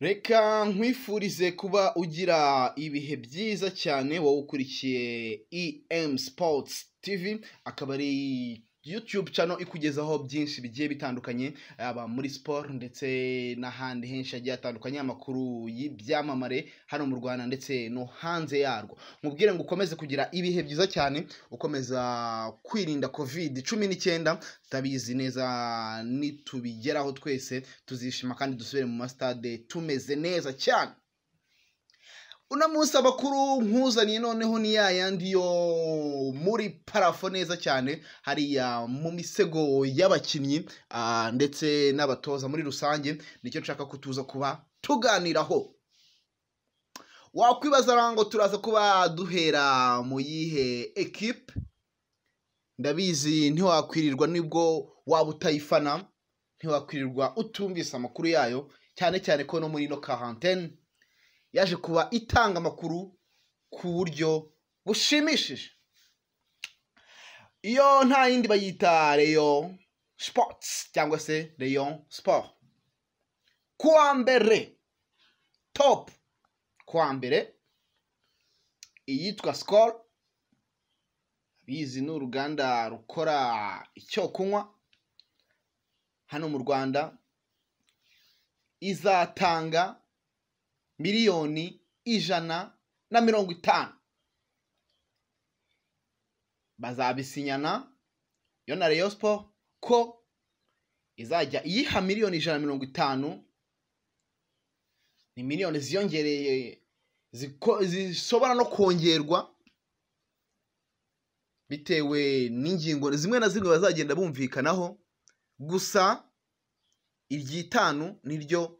reka nkwifurize kuba ugira ibihe byiza cyane wowe ukurikiye em sports tv akaba ari youtube channel ikugezaho byinshi bigiye bitandukanye yaba muri siporo ndetse n'ahandi henshi hagiye hatandukanye amakuru y'ibyamamare hano mu rwanda ndetse no hanze yarwo. Mubwire ngo ukomeze kugira ibihe byiza cyane ukomeza kwirinda covid cumi n'icyenda tutabizi neza nitubigeraho twese tuzishima kandi dusubire mu masitade tumeze neza cyane. Uno munsi amakuru nkuzaniye noneho ni ya yandi yo muri parafo neza cyane hariya mu misego y'abakinnyi ah, ndetse n'abatoza muri rusange ni cyo nshaka ko tuza kuba tuganiraho. Wakwibaza ngo turaza kuba duhera mu yihe ekipe ndabizi ntiwakwirirwa ni bwo waba utayifana ntiwakwirirwa utumvise amakuru yayo cyane cyane ko no muri ino karantene yaje kuba itanga amakuru ku buryo bushimishije. Iyo nta yindi bayita reyo sports cyangwa se reyo sport. Kuwa mbere top. Kuwa mbere iyitwa skol. Bizi ni uruganda rukora icyo kunywa. Hano mu rwanda izatanga miliyoni ijana na mirongo itanu. Bazabisinyana yo na Rayon Sport ko izajya iyiha miliyoni ijana na mirongo itanu ni miliyoni ziyongereye zishobora no kongerwa bitewe n'ingingo zimwe na zimwe bazagenda bumvikanaho. Gusa iry'itanu niryo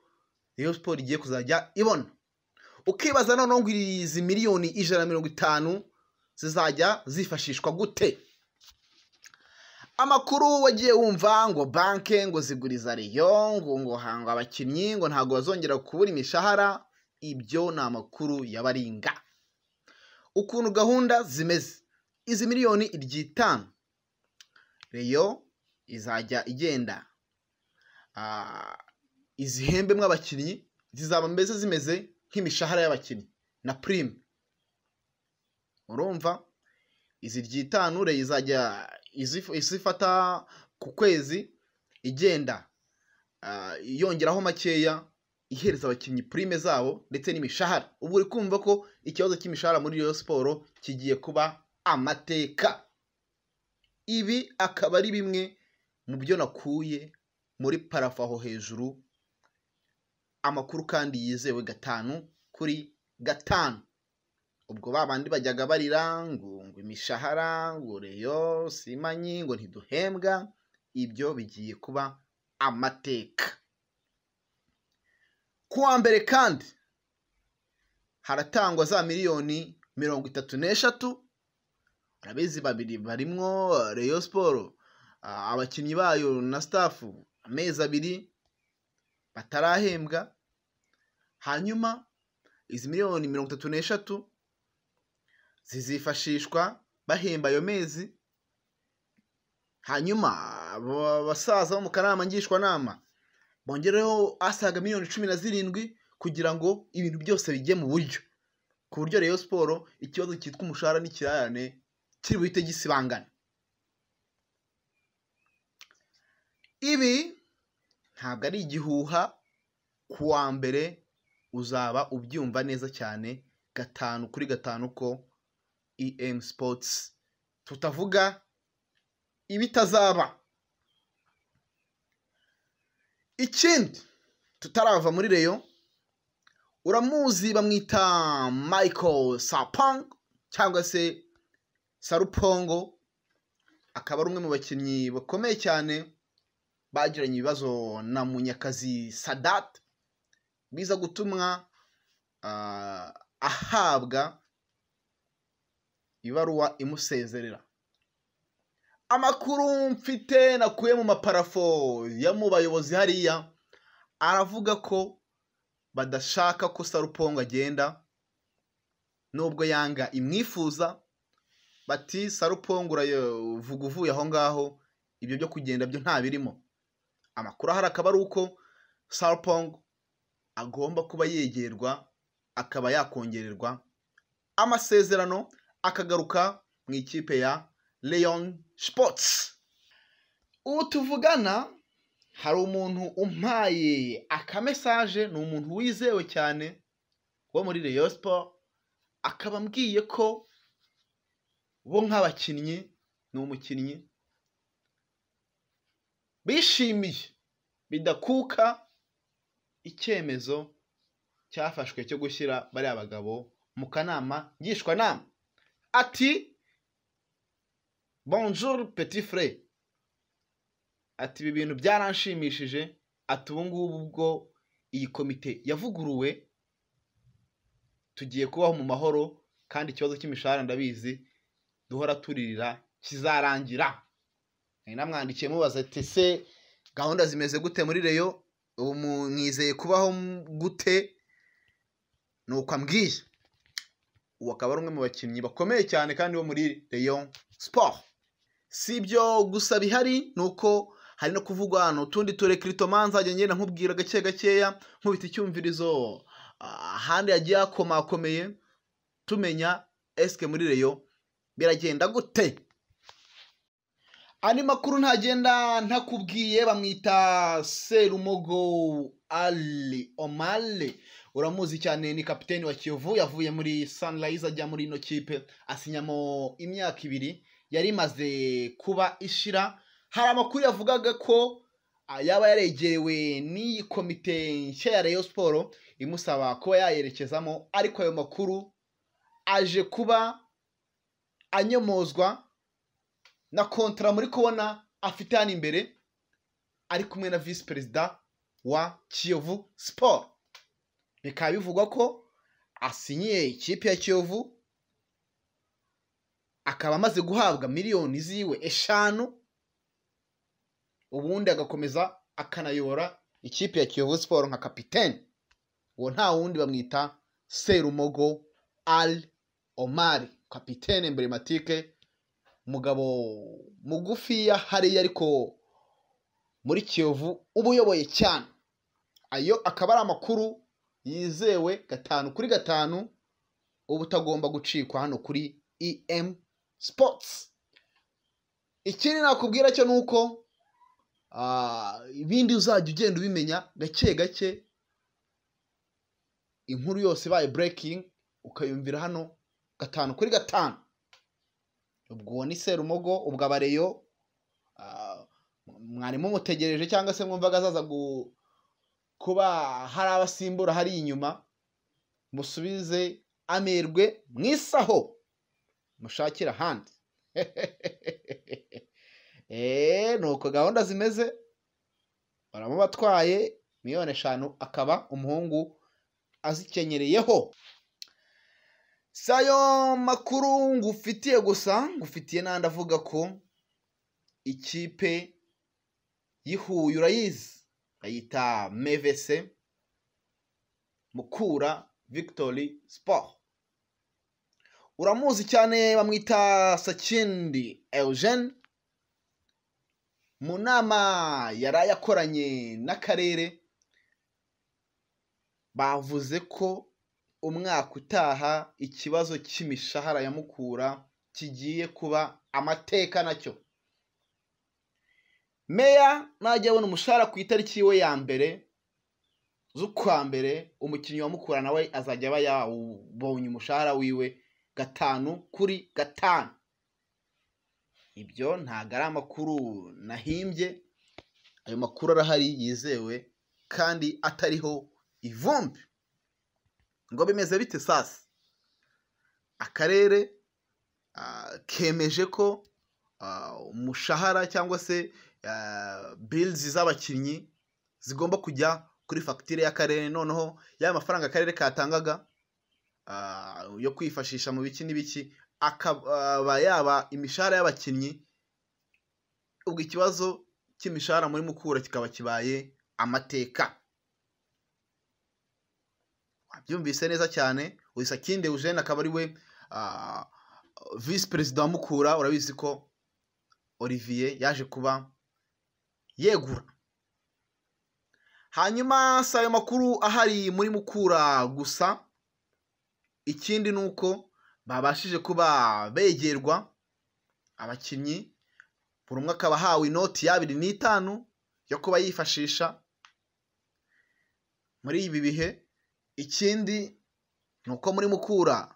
Rayon Sport igiye kuzajya ibona. Ukibaza noneho ngo izi miliyoni ijana na mirongo itanu zizajya zifashishwa gute? Amakuru wagiye wumva ngo banke ngo ziguriza reyo ngo ngo hanga abakinnyi ngo ntabwo bazongera kubura imishahara ibyo ni amakuru y'abaringa. Ukuntu gahunda zimeze? Izi miliyoni iry'itanu. Reyo izajya igenda. Izihembemwo abakinnyi zizaba mbese zimeze nk'imishahara y'abakinnyi na prime. Urumva? Izi ry'itanu reyo izajya izif- izifata ku kwezi igenda. Ah, yongeraho makeya ihereza abakinnyi prime zabo ndetse n'imishahara. Ubu uri kumva ko ikibazo cy'imishahara muri Rayon siporo kigiye kuba amateka. Ibi akaba ari bimwe mu byo nakuye muri parafo aho hejuru amakuru kandi yizewe gatanu kuri gatanu. Ubwo ba bandi bajyaga barira ngo ngo imishahara ngo reyo simanyi ngo ntiduhembwa ibyo bigiye kuba amateka. Ku wa mbere kandi haratangwa za miliyoni mirongo itatu n'eshatu. Urabizi babiri barimwo reyo siporo abakinnyi bayo na stafu amezi abiri batarahembwa. Hanyuma izi miliyoni mirongo itatu n'eshatu zizifashishwa bahemba ayo mezi. Hanyuma abo basaza bo mu kanama ngishwanama bongereho asaga miliyoni cumi na zirindwi kugira ngo ibintu byose bijye mu buryo. Ku buryo Rayon siporo ikibazo cyitwa umushahara n'ikirarane kiri buhite gisibangana. Ibi ntabwo ari igihuha ku wa mbere uzaba ubyumva neza cyane. Gatanu kuri gatanu ko em sports. Tutavuga ibitazaba. Ikindi tutarava muri reyo uramuzi bamwita michael sapong cyangwa se sarupongo. Akaba ari umwe mu bakinnyi bakomeye cyane bagiranye ibibazo na munyakazi sadat. Biza gutumwa ah, ahabwa ibaruwa imusezerera. Amakuru mfite nakuye mu maparafo yo mu bayobozi hariya aravuga ko badashaka ko sarupongo agenda nubwo yanga imwifuza bati sarupongo uravuga uvuye aho ngaho ibyo byo kugenda byo nta birimo. Amakuru ahari akaba ari uko sarupongo agomba kuba yegerwa akaba yakongererwa amasezerano akagaruka mu ikipe ya leon sports. Ubu tuvugana hari umuntu umpaye akamesaje ni umuntu wizewe cyane wo muri Rayon Sport akaba ambwiye ko bo nk'abakinnyi ni umukinnyi bishimiye bidakuka icyemezo cyafashwe cyo gushyira bariya bagabo mu kanama ngishwanama ati bonjour petit frere ati ibi bintu byaranshimishije ati ubu ngubu ubwo iyi komite yavuguruwe tugiye kubaho mu mahoro kandi ikibazo cy'imishahara ndabizi duhora turirira kizarangira. Namwandikiye mubaza ati se gahunda zimeze gute muri reyo? Mwizeye kubaho gute? Ni uko ambwiye. Ubu akaba ari umwe mu bakinnyi bakomeye cyane kandi bo muri reyo siporo si ibyo gusa bihari ni uko hari no kuvugwa hano. Utundi turekiritomanza nzajya ngenda nkubwira gake gakeya nkubita icyumvirizo. Ahandi hagiye hakomakomeye tumenya esike muri reyo biragenda gute? Andi makuru ntagenda ntakubwiye bamwita serumogo ali omale uramuzi cyane ni kapiteni wa kiyovu yavuye muri sanirayizi ajya muri ino kipe asinyamo imyaka ibiri. Yari imaze kuba ishira. Hari amakuru yavugaga ko yaba yaregerewe n'iyi komite nshya ya reyo siporo imusaba kuba yayerekezamo. Ariko ayo makuru aje kuba anyomozwa na kontara muri kubona afite hano imbere ari kumwe na visi perezida wa kiyovu siporo bikaba bivugwa ko asinyiye ikipe ya kiyovu akaba amaze guhabwa miliyoni ziwe eshanu ubundi agakomeza akanayobora ikipe ya kiyovu siporo nka kapitene uwo nta wundi bamwita serumogo ali omari kapitene emblematike umugabo mugufiya hariya ariko muri kiyovu uba uyoboye cyane. Ayo akaba ari amakuru yizewe gatanu kuri gatanu uba utagomba gucikwa hano kuri em sports. Ikindi nakubwira cyo ni uko ibindi uzajya ugenda ubimenya gake gake inkuru yose ibaye burekingi ukayumvira hano gatanu kuri gatanu. Ubwo ni serumogo ubwo abareyo mwarimu mutegereje cyangwa se mwumvaga azaza kuba hari abasimbura hari inyuma musubize amerwe mwisaho mushakira ahandi. Eee ni uko gahunda zimeze baramuba atwaye miliyoni eshanu akaba umuhungu azikenyereyeho si ayo makuru ngufitiye gusa ngufitiye n'andi avuga ko ikipe y'ihuye urayizi? Bayita mevese mukura victory sport. Uramuzi cyane bamwita sakindi eugene. Mu nama yari yakoranye n'akarere bavuze ko umwaka utaha ikibazo cy'imishahara ya mukura kigiye kuba amateka na cyo. Meya najya abona umushahara ku itariki yiwe ya mbere z'ukwa mbere umukinnyi wa mukura nawe azajya aba yawubonye umushahara wiwe gatanu kuri gatanu. Ibyo ntabwo ari amakuru nahimbye ayo makuru arahari yizewe kandi atariho ivumbi. Ngo bimeze bite sasa akarere kemeje ko umushahara cyangwa se bilizi z'abakinnyi zigomba kujya kuri fagitire y'akarere. Noneho ya mafaranga akarere katangaga yo kwifashisha mu biki n'ibiki akaba yaba imishahara y'abakinnyi ubwo ikibazo cy'imishahara muri mukura kikaba kibaye amateka. Wabyumvise neza cyane wisakinde eugene akaba ari we visi perezida wa mukura urabizi ko olivier yaje kuba yegura. Hanyuma si ayo makuru ahari muri mukura gusa ikindi ni uko babashije kuba begerwa abakinnyi buri umwe akaba ahawe inoti y'abiri n'itanu yo kuba yifashisha muri ibi bihe. Ikindi ni uko muri mukura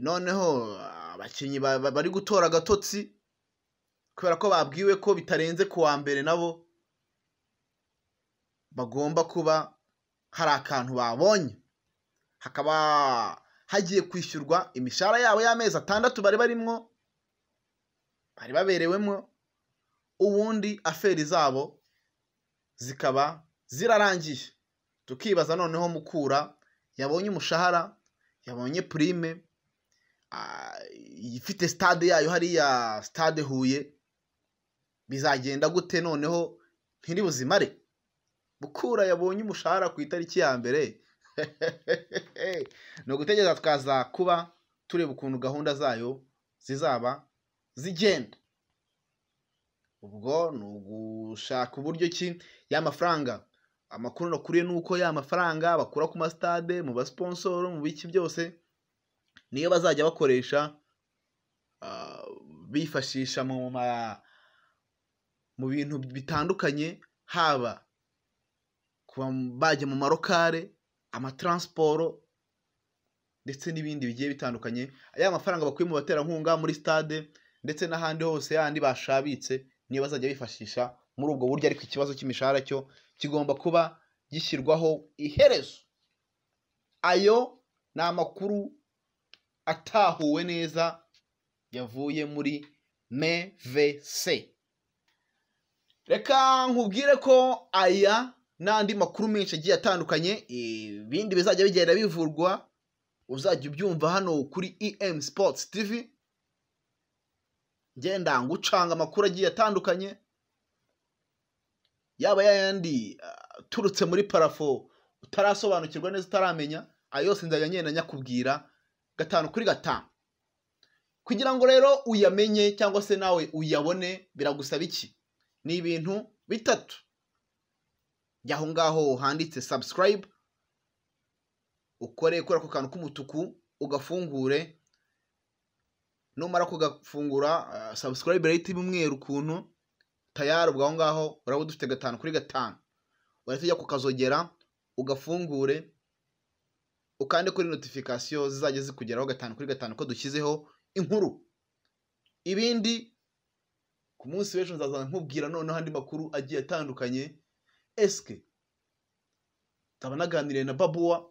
noneho abakinnyi bari gutora agatotsi kubera ko babwiwe ko bitarenze ku wa mbere nabo bagomba kuba hari akantu babonye. Hakaba hagiye kwishyurwa imishahara yabo y'amezi atandatu bari barimo bari baberewemo ubundi aferi zabo zikaba zirarangiye tukibaza noneho mukura yabonye umushahara yabonye purime ifite stade yayo hariya stade huye bizagenda gute noneho? Ntiri mukura yabonye umushahara ku itariki ya mbere. Ni ugutegereza tukaza kuba tureba ukuntu gahunda zayo zizaba zigenda. Ubwo ni ugushaka uburyo ki? Y'amafaranga amakuru nakuriye ni uko ya mafaranga bakura ku masitade mu basiponsoro mu biki byose niyo bazajya bakoresha bifashisha mu bintu bitandukanye haba kuba bajya mu marokare amataransiporo ndetse n'ibindi bigiye bitandukanye. Aya mafaranga bakuye mu baterankunga muri stade ndetse n'ahandi hose yandi bashabitse niyo bazajya bifashisha muri ubwo buryo. Ariko ikibazo cy'imishahara cyo kigomba kuba gishyirwaho iherezo. Ayo ni amakuru atahuwe neza yavuye muri mvc reka nkubwire ko aya n'andi makuru menshi agiye atandukanye ibindi bizajya bigenda bivurwa uzajya ubyumva hano kuri em sports tv ngenda ngucanga amakuru agiye atandukanye. Yaba yayandi aturutse muri parafo utarasobanukirwa neza utaramenya ayo yose nzajya ngenda nyakubwira gatanu kuri gatanu. Kugira ngo rero uyamenye cyangwa se nawe uyabone biragusaba iki? Ni ibintu bitatu. Jya aho ngaho handitse subscribe ukore kuri ako kantu k'umutuku ugafungure. Numara kugafungura subscribe rate y'umweru ukuntu tayari ubwo aho ngaho uraba dufite gatanu kuri gatanu. Urahita ujya kukazogera ugafungure ukande kuri notification zizajya zikugeraho gatanu kuri gatanu ko dushyizeho inkuru. Ibindi ku munsi w'ejo nzaza nkubwira noneho andi makuru agiye atandukanye. Esike ndaba naganiriye na babuwa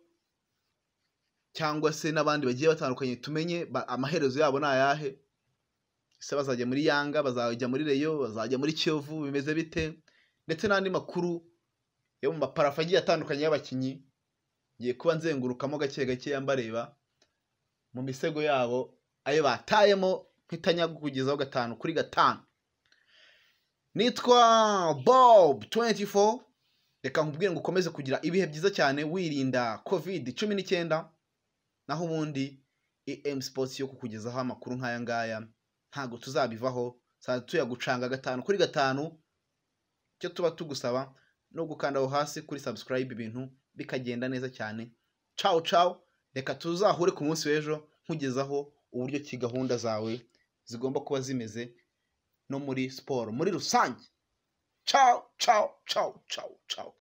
cyangwa se n'abandi bagiye batandukanye tumenye amaherezo yabo ni ayahe? Ese bazajya muri yanga bazajya muri reyo bazajya muri kiyovu bimeze bite? Ndetse n'andi makuru yo mu maparafu agiye atandukanye y'abakinnyi ngiye kuba nzengurukamo gake gake mbareba mu misego yabo ayo batayemo kugezaho gatanu kuri gatanu. Nitwa bob 24 reka nkubwire ngo ukomeze kugira ibihe byiza cyane wirinda covid cumi n'icyenda naho ubundi em sports yo kukugezaho amakuru nk'aya ngaya. Ntabwo tuzabivaho. Saa tuyagucanga gatanu kuri gatanu icyo tuba tugusaba no gukanda aho hasi kuri subscribe ibintu bikagenda neza cyane. Cawo cawo reka tuzahure ku munsi w'ejo nkugezaho uburyo ki gahunda zawe zigomba kuba zimeze no muri siporo muri rusange. Cawo cawo cawo cawo cawo